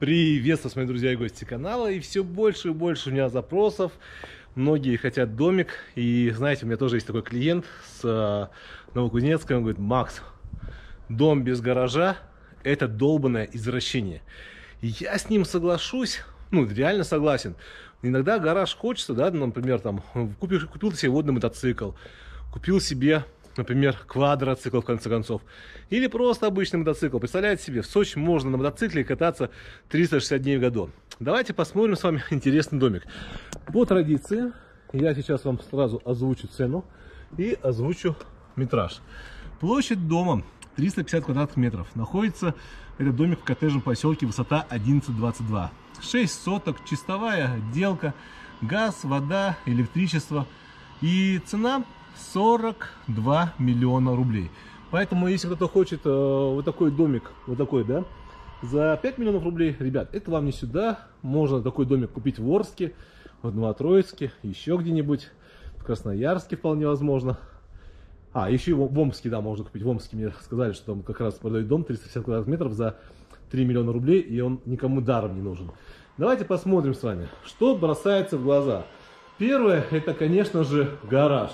Приветствую, мои друзья и гости канала. И все больше и больше у меня запросов. Многие хотят домик. И знаете, у меня тоже есть такой клиент с э, Новокузнецка. Он говорит, Макс, дом без гаража – это долбанное извращение. И я с ним соглашусь, ну, реально согласен. Иногда гараж хочется, да, например, там, купил, купил себе водный мотоцикл, купил себе например, квадроцикл в конце концов, или просто обычный мотоцикл. Представляете себе, в Сочи можно на мотоцикле кататься 360 дней в году. Давайте посмотрим с вами интересный домик. По традиции, я сейчас вам сразу озвучу цену и озвучу метраж. Площадь дома 350 квадратных метров. Находится этот домик в коттеджном поселке, высота 11,22. 6 соток, чистовая отделка, газ, вода, электричество. И цена 42 миллиона рублей. Поэтому, если кто-то хочет э, вот такой домик, вот такой, да, за 5 миллионов рублей, ребят, это вам не сюда. Можно такой домик купить в Орске, в Новотроицке, еще где-нибудь, в Красноярске вполне возможно. А, еще и в Омске, да, можно купить. В Омске мне сказали, что там как раз продают дом 350 квадратных метров за 3 миллиона рублей, и он никому даром не нужен. Давайте посмотрим с вами, что бросается в глаза. Первое, это, конечно же, гараж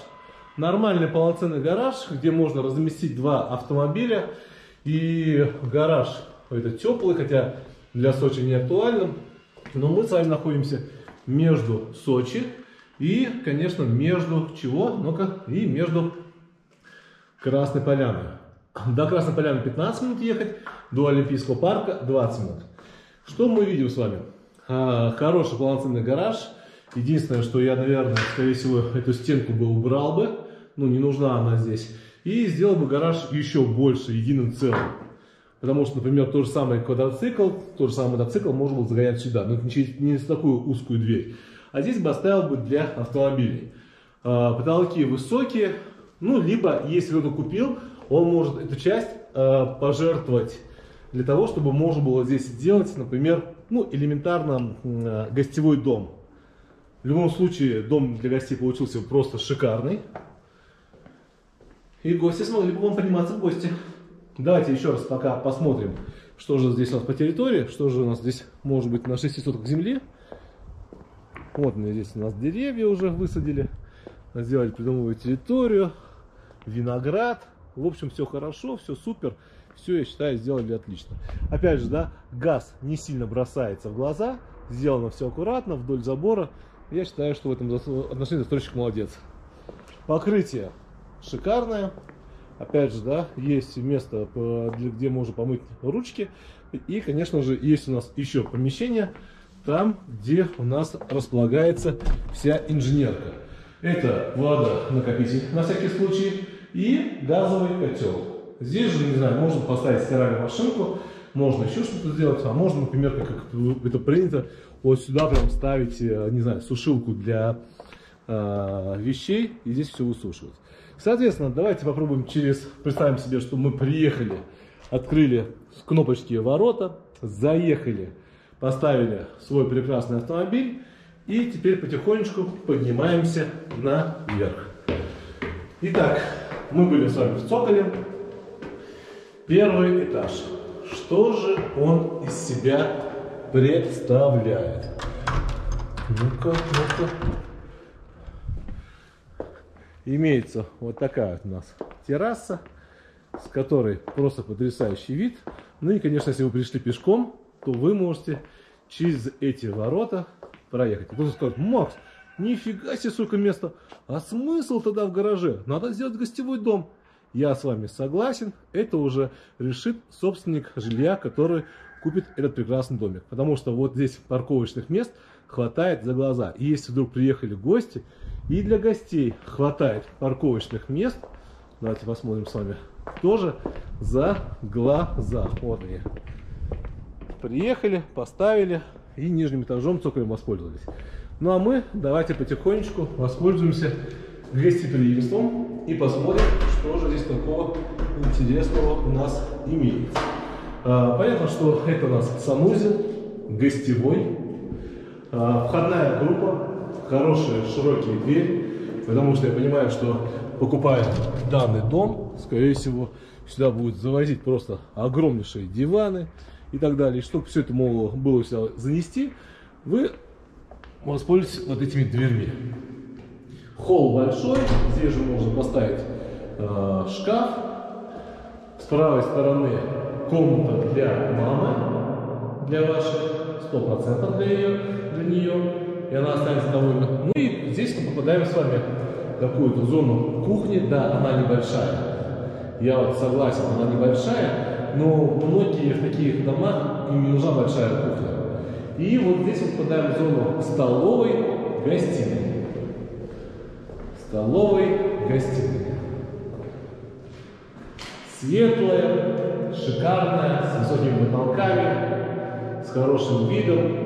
нормальный полноценный гараж, где можно разместить два автомобиля. И гараж это теплый, хотя для Сочи не актуально. Но мы с вами находимся между Сочи и, конечно, между чего? Ну-ка, и между Красной Поляной. До Красной Поляны 15 минут ехать, до Олимпийского парка 20 минут. Что мы видим с вами? А, хороший полноценный гараж. Единственное, что я, наверное, скорее всего, эту стенку бы убрал бы ну, не нужна она здесь. И сделал бы гараж еще больше, единым целым. Потому что, например, тот же самый квадроцикл, тот же самый мотоцикл можно было загонять сюда, но не через, не такую узкую дверь. А здесь бы оставил бы для автомобилей. А, потолки высокие, ну, либо, если кто-то купил, он может эту часть а, пожертвовать для того, чтобы можно было здесь сделать, например, ну, элементарно а, гостевой дом. В любом случае, дом для гостей получился просто шикарный. И гости смогли бы вам приниматься в гости. Давайте еще раз пока посмотрим, что же здесь у нас по территории, что же у нас здесь может быть на 6 сотках земли. Вот здесь у нас деревья уже высадили, сделали придумывую территорию, виноград. В общем, все хорошо, все супер, все, я считаю, сделали отлично. Опять же, да, газ не сильно бросается в глаза, сделано все аккуратно, вдоль забора. Я считаю, что в этом отношении застройщик молодец. Покрытие шикарная. Опять же, да, есть место, где можно помыть ручки. И, конечно же, есть у нас еще помещение, там, где у нас располагается вся инженерка. Это водонакопитель на всякий случай и газовый котел. Здесь же, не знаю, можно поставить стиральную машинку, можно еще что-то сделать, а можно, например, как это принято, вот сюда прям ставить, э, не знаю, сушилку для э, вещей и здесь все высушивать. Соответственно, давайте попробуем через, представим себе, что мы приехали, открыли кнопочки ворота, заехали, поставили свой прекрасный автомобиль и теперь потихонечку поднимаемся наверх. Итак, мы были с вами в цоколе. Первый этаж. Что же он из себя представляет? Ну-ка, ну-ка имеется вот такая вот у нас терраса, с которой просто потрясающий вид. Ну и, конечно, если вы пришли пешком, то вы можете через эти ворота проехать. Кто-то скажет, Макс, нифига себе, сколько места. А смысл тогда в гараже? Надо сделать гостевой дом. Я с вами согласен, это уже решит собственник жилья, который купит этот прекрасный домик. Потому что вот здесь парковочных мест хватает за глаза. И если вдруг приехали гости, и для гостей хватает парковочных мест. Давайте посмотрим с вами. Тоже за глаза. Вот они. Приехали, поставили и нижним этажом цоколем воспользовались. Ну а мы давайте потихонечку воспользуемся гостеприимством и посмотрим, что же здесь такого интересного у нас имеется. А, понятно, что это у нас санузел, гостевой, а, входная группа, хорошие широкие двери, потому что я понимаю, что покупая данный дом, скорее всего, сюда будут завозить просто огромнейшие диваны и так далее. И чтобы все это могло было сюда занести, вы воспользуйтесь вот этими дверьми. Холл большой, здесь же можно поставить э, шкаф. С правой стороны комната для мамы, для вашей, сто процентов для ее, для нее, и она останется довольна. Ну и здесь мы попадаем с вами в какую-то зону кухни, да, она небольшая. Я вот согласен, она небольшая, но многие в таких домах им не нужна большая кухня. И вот здесь мы попадаем в зону столовой, гостиной. Столовой, гостиной. Светлая, шикарная, с высокими потолками, с хорошим видом,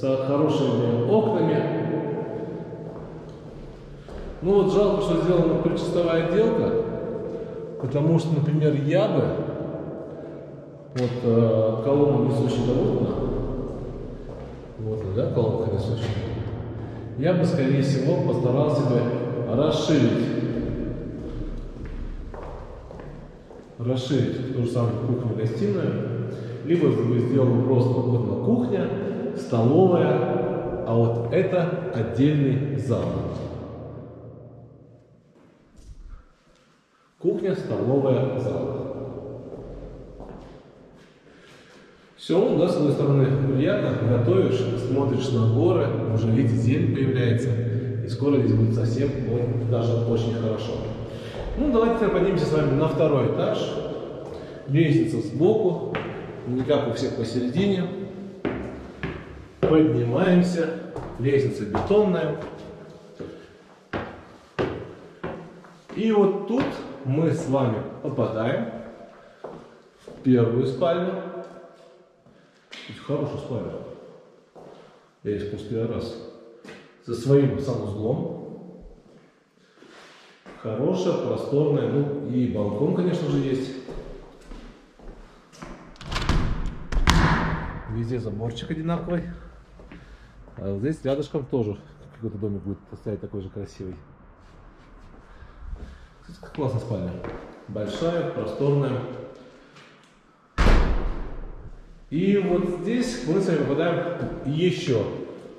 с хорошими окнами. Ну вот жалко, что сделана предчистовая отделка, потому что, например, я бы вот э, колонну несущего окна, вот да, колонка несущая, я бы, скорее всего, постарался бы расширить расширить ту же самую кухню-гостиную, либо бы сделал просто вот на кухня, столовая, а вот это отдельный зал. Кухня, столовая, зал. Все, у нас, с одной стороны, приятно, готовишь, смотришь на горы, уже видите, зелень появляется, и скоро здесь будет совсем, вот, даже очень хорошо. Ну, давайте теперь поднимемся с вами на второй этаж. Лестница сбоку, не как у всех посередине. Поднимаемся. Лестница бетонная. И вот тут мы с вами попадаем в первую спальню. Очень хорошая спальня. Я их спустя раз. Со своим санузлом хорошая, просторная, ну и балкон, конечно же, есть. Везде заборчик одинаковый. А здесь рядышком тоже какой-то домик будет стоять такой же красивый. Кстати, классная спальня. Большая, просторная. И вот здесь мы с вами попадаем еще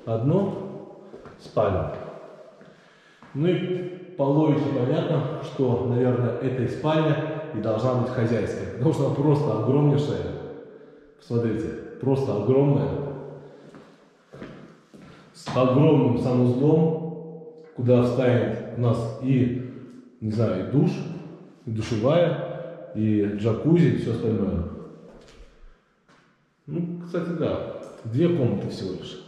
одну спальню. Ну и по логике понятно, что, наверное, эта спальня и должна быть хозяйская. Потому что она просто огромнейшая. Посмотрите, просто огромная. С огромным санузлом, куда встанет нас и, не знаю, и душ, и душевая, и джакузи, и все остальное. Ну, кстати, да, две комнаты всего лишь.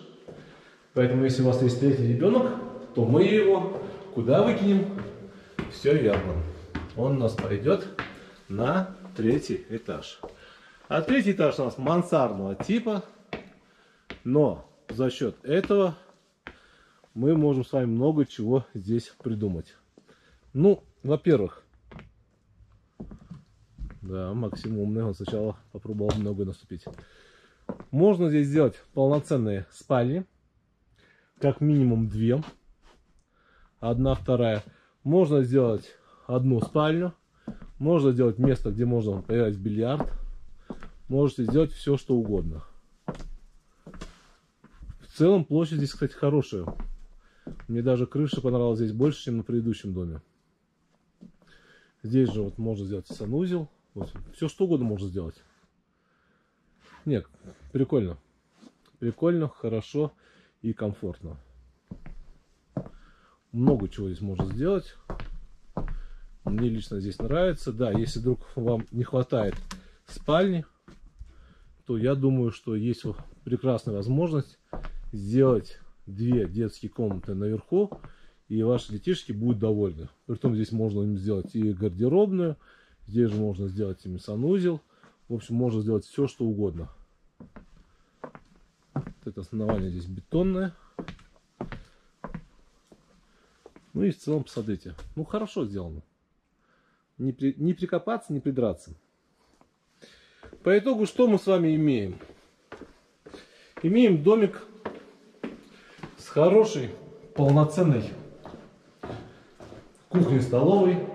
Поэтому, если у вас есть третий ребенок, то мы его Куда выкинем? Все верно. Он у нас пойдет на третий этаж. А третий этаж у нас мансардного типа. Но за счет этого мы можем с вами много чего здесь придумать. Ну, во-первых, да, Максим умный, он сначала попробовал много наступить. Можно здесь сделать полноценные спальни, как минимум две одна, вторая. Можно сделать одну спальню, можно сделать место, где можно поиграть бильярд. Можете сделать все, что угодно. В целом площадь здесь, кстати, хорошая. Мне даже крыша понравилась здесь больше, чем на предыдущем доме. Здесь же вот можно сделать санузел. Вот. Все что угодно можно сделать. Нет, прикольно. Прикольно, хорошо и комфортно много чего здесь можно сделать. Мне лично здесь нравится. Да, если вдруг вам не хватает спальни, то я думаю, что есть прекрасная возможность сделать две детские комнаты наверху, и ваши детишки будут довольны. Притом здесь можно им сделать и гардеробную, здесь же можно сделать им санузел. В общем, можно сделать все, что угодно. Вот это основание здесь бетонное. Ну и в целом, посмотрите, ну хорошо сделано. Не, при, не прикопаться, не придраться. По итогу, что мы с вами имеем? Имеем домик хорошей, полноценной кухней-столовой,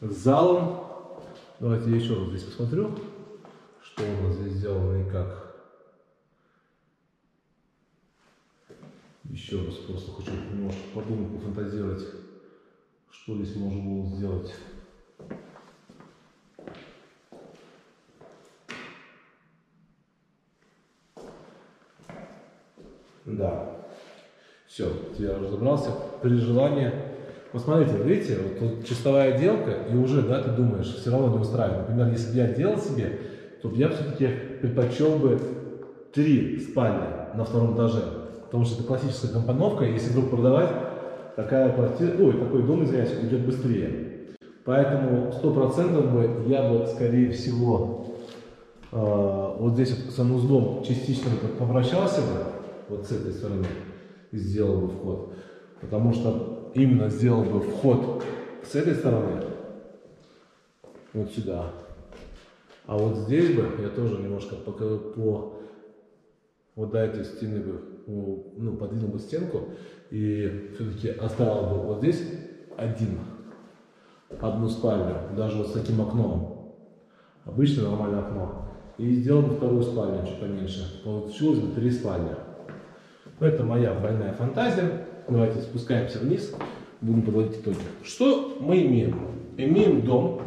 залом. Давайте я еще раз здесь посмотрю, Что у нас здесь сделано и как. Еще раз просто хочу немножко подумать, пофантазировать, что здесь можно было сделать. Да. Все, я разобрался. При желании. Посмотрите, видите, вот тут чистовая отделка, и уже, да, ты думаешь, все равно не устраивает. Например, если бы я делал себе, то я все-таки предпочел бы три спальни на втором этаже. Потому что это классическая компоновка, если вдруг продавать, такая квартира, ой, такой дом, извиняюсь, идет быстрее. Поэтому сто процентов бы я бы, скорее всего, э, вот здесь вот санузлом частично попрощался бы, вот с этой стороны, и сделал бы вход. Потому что именно сделал бы вход с этой стороны, вот сюда. А вот здесь бы я тоже немножко по, по вот до этой стены бы ну, подвинул бы стенку и все-таки оставил бы вот здесь один, одну спальню, даже вот с таким окном, обычное нормальное окно, и сделал бы вторую спальню чуть поменьше. Получилось бы три спальни. Это моя больная фантазия. Давайте спускаемся вниз, будем подводить итоги. Что мы имеем? Имеем дом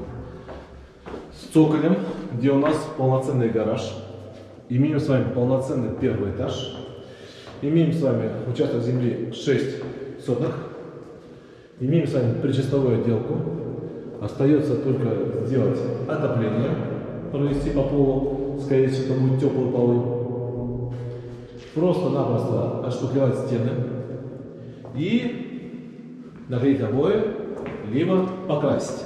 с цоколем, где у нас полноценный гараж. Имеем с вами полноценный первый этаж. Имеем с вами участок земли 6 соток. Имеем с вами причастовую отделку. Остается только сделать отопление, провести по полу, скорее всего, это будет теплые полы. Просто-напросто отштуклевать стены и наклеить обои, либо покрасить.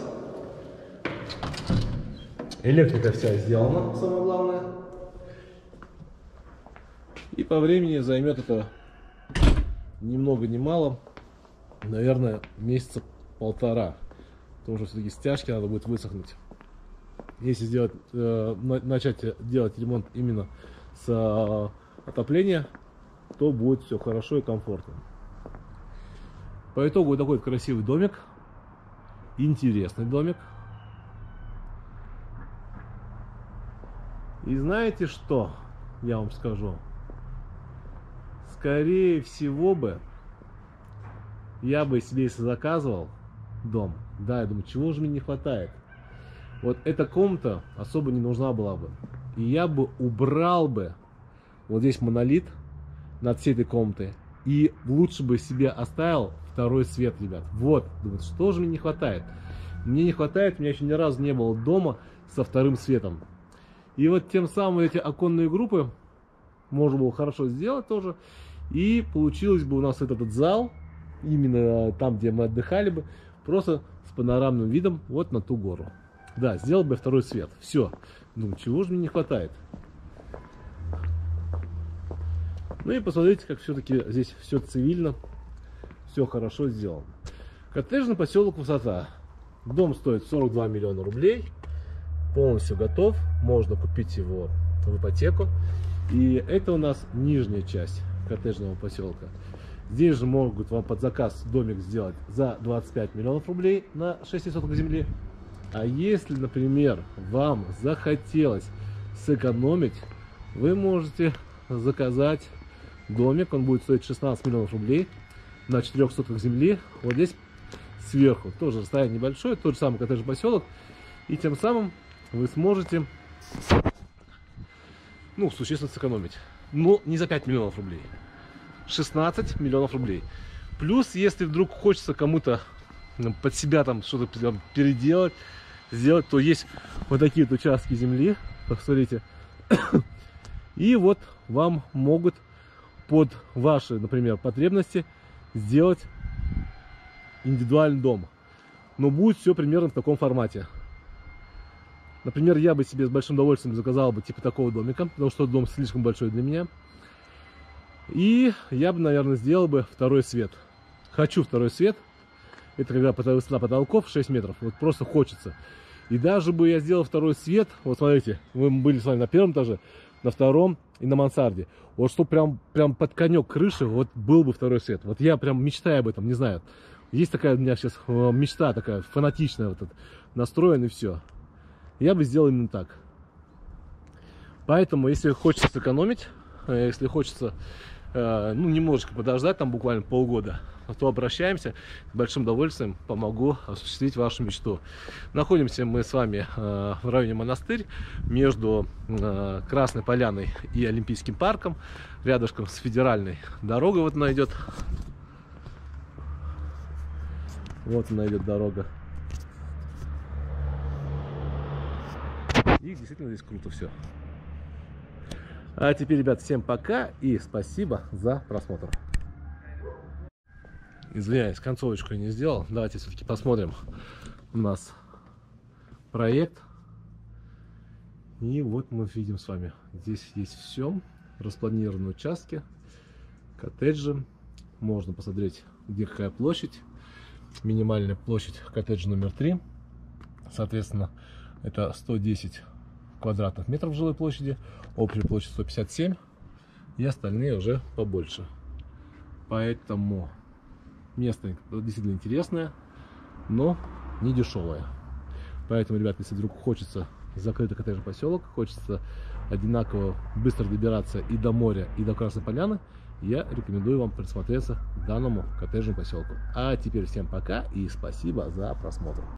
Электрика вся сделана, самое главное. И по времени займет это ни много ни мало, наверное, месяца полтора. Потому что все-таки стяжки надо будет высохнуть. Если сделать, э, начать делать ремонт именно с отопления, то будет все хорошо и комфортно. По итогу такой красивый домик. Интересный домик. И знаете что я вам скажу? скорее всего бы, я бы себе если заказывал дом, да, я думаю, чего же мне не хватает. Вот эта комната особо не нужна была бы. И я бы убрал бы вот здесь монолит над всей этой комнатой. И лучше бы себе оставил второй свет, ребят. Вот, думаю, что же мне не хватает? Мне не хватает, у меня еще ни разу не было дома со вторым светом. И вот тем самым эти оконные группы можно было хорошо сделать тоже. И получилось бы у нас этот, этот зал, именно там, где мы отдыхали бы, просто с панорамным видом вот на ту гору. Да, сделал бы второй свет. Все. Ну, чего же мне не хватает? Ну и посмотрите, как все-таки здесь все цивильно, все хорошо сделано. Коттеджный поселок Высота. Дом стоит 42 миллиона рублей. Полностью готов. Можно купить его в ипотеку. И это у нас нижняя часть коттеджного поселка. Здесь же могут вам под заказ домик сделать за 25 миллионов рублей на 6 соток земли. А если, например, вам захотелось сэкономить, вы можете заказать домик, он будет стоить 16 миллионов рублей на 4 сотках земли. Вот здесь сверху тоже расстояние небольшое, тот же самый коттеджный поселок. И тем самым вы сможете ну, существенно сэкономить. Но не за 5 миллионов рублей. 16 миллионов рублей. Плюс, если вдруг хочется кому-то ну, под себя там что-то переделать, сделать, то есть вот такие вот участки земли, посмотрите. И вот вам могут под ваши, например, потребности сделать индивидуальный дом. Но будет все примерно в таком формате. Например, я бы себе с большим удовольствием заказал бы типа такого домика, потому что дом слишком большой для меня. И я бы, наверное, сделал бы второй свет. Хочу второй свет. Это когда высота потолков 6 метров. Вот просто хочется. И даже бы я сделал второй свет, вот смотрите, мы были с вами на первом этаже, на втором и на мансарде. Вот что прям, прям под конек крыши, вот был бы второй свет. Вот я прям мечтаю об этом, не знаю. Есть такая у меня сейчас э, мечта такая, фанатичная вот эта, настроен и все я бы сделал именно так. Поэтому, если хочется сэкономить, э, если хочется ну, немножечко подождать, там буквально полгода, то обращаемся. С большим удовольствием помогу осуществить вашу мечту. Находимся мы с вами э, в районе Монастырь, между Красной Поляной и Олимпийским парком. Рядышком с федеральной дорогой вот она идет. Вот она идет дорога. И действительно здесь круто все. А теперь, ребят, всем пока и спасибо за просмотр. Извиняюсь, концовочку я не сделал. Давайте все-таки посмотрим. У нас проект. И вот мы видим с вами. Здесь есть все. Распланированные участки, коттеджи. Можно посмотреть, где какая площадь. Минимальная площадь коттеджа номер 3. Соответственно, это 110 квадратных метров жилой площади, общая площадь 157 и остальные уже побольше. Поэтому место действительно интересное, но не дешевое. Поэтому, ребят, если вдруг хочется закрытый коттеджный поселок, хочется одинаково быстро добираться и до моря, и до Красной Поляны, я рекомендую вам присмотреться к данному коттеджному поселку. А теперь всем пока и спасибо за просмотр.